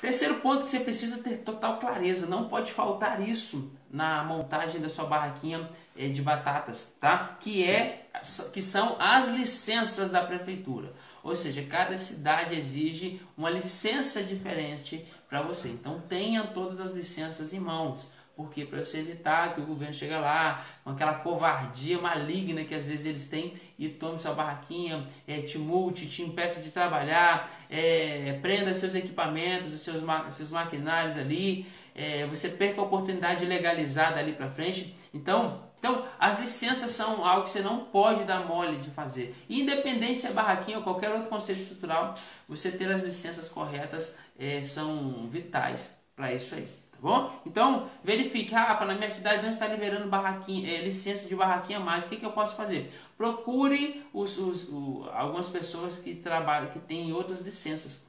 Terceiro ponto que você precisa ter total clareza, não pode faltar isso na montagem da sua barraquinha eh, de batatas, tá? Que é que são as licenças da prefeitura. Ou seja, cada cidade exige uma licença diferente para você. Então tenha todas as licenças em mãos. Porque para você evitar que o governo chegue lá com aquela covardia maligna que às vezes eles têm e tome sua barraquinha, é, te multe, te impeça de trabalhar, é, prenda seus equipamentos, seus, seus maquinários ali, é, você perca a oportunidade de legalizar dali para frente. Então, então, as licenças são algo que você não pode dar mole de fazer. Independente se é barraquinha ou qualquer outro conceito estrutural, você ter as licenças corretas é, são vitais para isso aí. Tá bom? Então, verifique, Rafa, na minha cidade não está liberando barraquinha, é, licença de barraquinha mais. O que, que eu posso fazer? Procure os, os, o, algumas pessoas que trabalham, que têm outras licenças.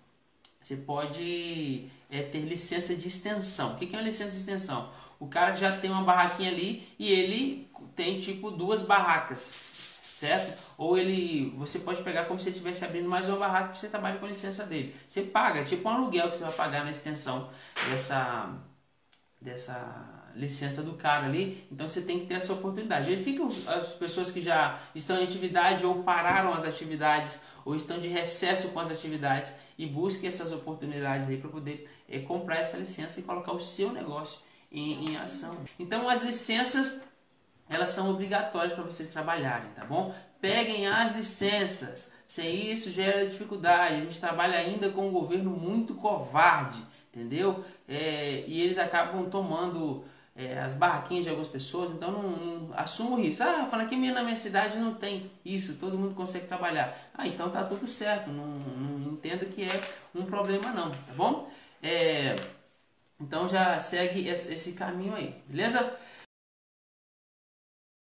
Você pode é, ter licença de extensão. O que, que é uma licença de extensão? O cara já tem uma barraquinha ali e ele tem tipo duas barracas, certo? Ou ele, você pode pegar como se ele estivesse abrindo mais uma barraca você trabalha com licença dele. Você paga, tipo um aluguel que você vai pagar na extensão dessa, dessa licença do cara ali, então você tem que ter essa oportunidade. Verifique as pessoas que já estão em atividade ou pararam as atividades ou estão de recesso com as atividades e busque essas oportunidades aí para poder é, comprar essa licença e colocar o seu negócio em, em ação. Então as licenças elas são obrigatórias para vocês trabalharem, tá bom? Peguem as licenças. Sem isso gera dificuldade. A gente trabalha ainda com um governo muito covarde, entendeu? É, e eles acabam tomando é, as barraquinhas de algumas pessoas, então não, não assumo o risco. Ah, falando que na minha cidade não tem isso, todo mundo consegue trabalhar. Ah, então tá tudo certo, não, não entendo que é um problema não, tá bom? É, então já segue esse caminho aí, beleza?